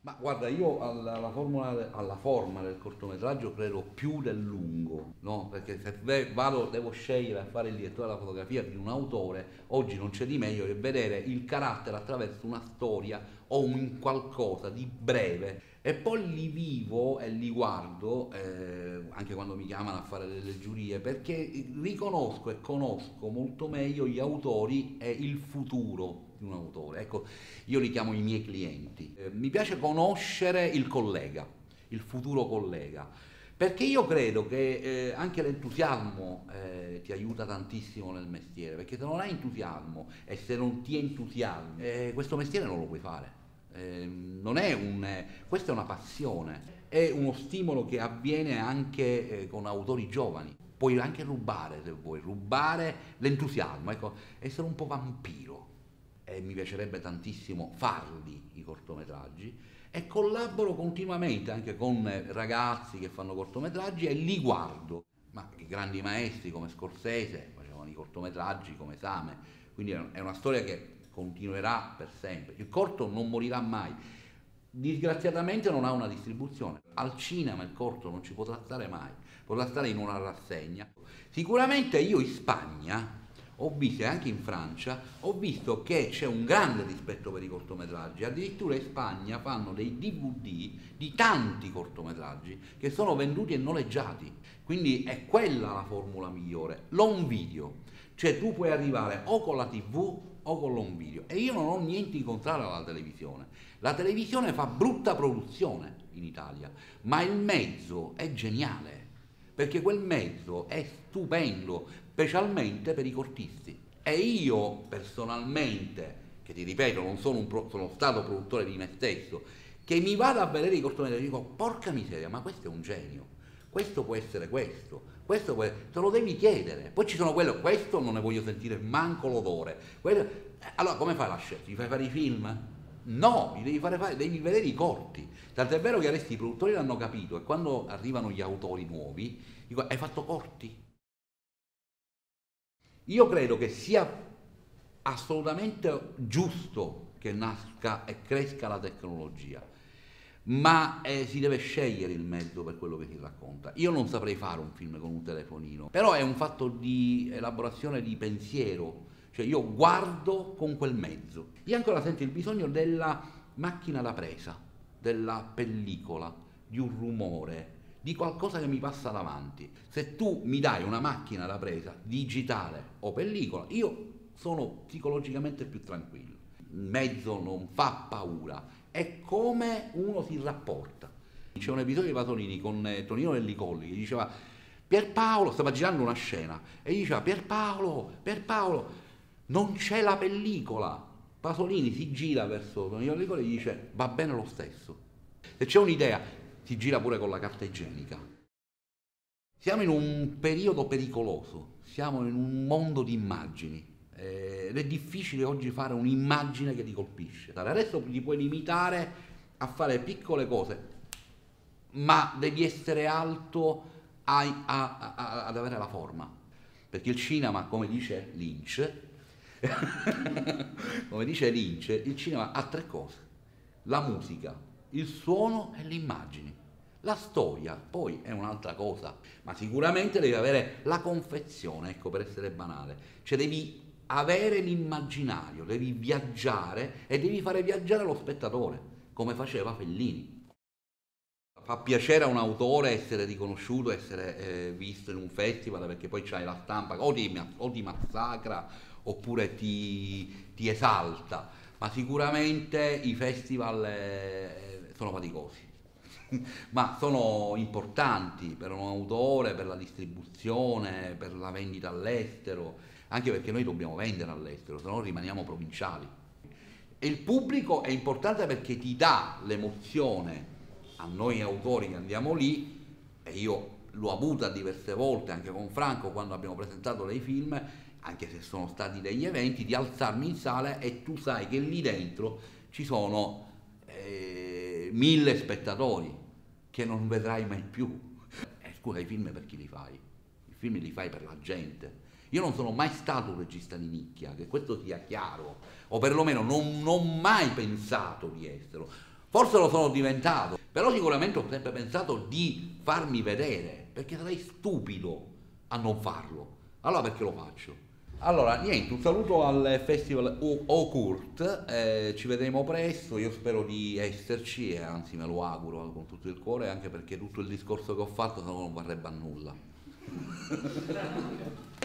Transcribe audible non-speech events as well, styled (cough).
Ma guarda, io alla, alla, formula, alla, forma del cortometraggio credo più del lungo, no? Perché se vado, devo scegliere a fare il direttore della fotografia di un autore, oggi non c'è di meglio che vedere il carattere attraverso una storia o un qualcosa di breve. E poi li vivo e li guardo, eh, anche quando mi chiamano a fare delle giurie, perché riconosco e conosco molto meglio gli autori e il futuro di un autore. Ecco, io li chiamo i miei clienti. Eh, mi piace conoscere il collega, il futuro collega, perché io credo che eh, anche l'entusiasmo eh, ti aiuta tantissimo nel mestiere, perché se non hai entusiasmo e se non ti entusiasmi, eh, questo mestiere non lo puoi fare. Ehm, non è un, questa è una passione, è uno stimolo che avviene anche eh, con autori giovani. Puoi anche rubare se vuoi, rubare l'entusiasmo, ecco, essere un po' vampiro e mi piacerebbe tantissimo farli i cortometraggi e collaboro continuamente anche con ragazzi che fanno cortometraggi e li guardo. Ma i grandi maestri come Scorsese facevano i cortometraggi come Same, quindi è una storia che continuerà per sempre. Il corto non morirà mai. Disgraziatamente non ha una distribuzione. Al cinema il corto non ci potrà stare mai, potrà stare in una rassegna. Sicuramente io in Spagna ho visto, anche in Francia, ho visto che c'è un grande rispetto per i cortometraggi, addirittura in Spagna fanno dei DVD di tanti cortometraggi che sono venduti e noleggiati, quindi è quella la formula migliore, l'on video, cioè tu puoi arrivare o con la tv o con l'on video. E io non ho niente in contrario alla televisione, la televisione fa brutta produzione in Italia, ma il mezzo è geniale perché quel mezzo è stupendo specialmente per i cortisti. E io personalmente, che ti ripeto, non sono, pro, sono stato produttore di me stesso, che mi vado a vedere i cortometraggi e dico, porca miseria, ma questo è un genio, questo può essere questo, questo può essere, te lo devi chiedere. Poi ci sono quello, questo non ne voglio sentire manco l'odore. Quello, allora come fai la scelta? Gli fai fare i film? No, gli devi, fare, devi vedere i corti. Tant'è vero che adesso i produttori l'hanno capito e quando arrivano gli autori nuovi, dico, hai fatto corti? Io credo che sia assolutamente giusto che nasca e cresca la tecnologia, ma eh, si deve scegliere il mezzo per quello che si racconta. Io non saprei fare un film con un telefonino, però è un fatto di elaborazione di pensiero, cioè io guardo con quel mezzo. Io ancora sento il bisogno della macchina da presa, della pellicola, di un rumore, di qualcosa che mi passa davanti. Se tu mi dai una macchina da presa digitale o pellicola, io sono psicologicamente più tranquillo. Il mezzo non fa paura, è come uno si rapporta. C'è un episodio di Pasolini con eh, Tonino Nellicolli che diceva Pierpaolo, stava girando una scena e diceva Pierpaolo, Pierpaolo, non c'è la pellicola. Pasolini si gira verso Tonino Nellicolli e dice va bene lo stesso. Se c'è un'idea, si gira pure con la carta igienica. Siamo in un periodo pericoloso, siamo in un mondo di immagini eh, ed è difficile oggi fare un'immagine che ti colpisce. Adesso ti puoi limitare a fare piccole cose, ma devi essere alto a, a, a, ad avere la forma. Perché il cinema, come dice Lynch, (laughs) come dice Lynch, il cinema ha tre cose. La musica, il suono e le immagini. La storia poi è un'altra cosa, ma sicuramente devi avere la confezione, ecco per essere banale, cioè devi avere l'immaginario, devi viaggiare e devi fare viaggiare lo spettatore, come faceva Fellini. Fa piacere a un autore essere riconosciuto, essere eh, visto in un festival perché poi c'hai la stampa o ti, o ti massacra oppure ti, ti, esalta, ma sicuramente i festival eh, sono faticosi (laughs) ma sono importanti per un autore, per la distribuzione, per la vendita all'estero, anche perché noi dobbiamo vendere all'estero, se no rimaniamo provinciali. E il pubblico è importante perché ti dà l'emozione a noi autori che andiamo lì, e io l'ho avuta diverse volte anche con Franco quando abbiamo presentato dei film, anche se sono stati degli eventi, di alzarmi in sala e tu sai che lì dentro ci sono eh, mille spettatori che non vedrai mai più. Eh, scusa, i film per chi li fai? I film li fai per la gente. Io non sono mai stato un regista di nicchia, che questo sia chiaro, o perlomeno non ho mai pensato di esserlo. Forse lo sono diventato, però sicuramente ho sempre pensato di farmi vedere, perché sarei stupido a non farlo. Allora perché lo faccio? Allora, niente, un saluto al Festival Okurt, eh, ci vedremo presto, io spero di esserci e anzi me lo auguro con tutto il cuore, anche perché tutto il discorso che ho fatto se no non varrebbe a nulla. (laughs)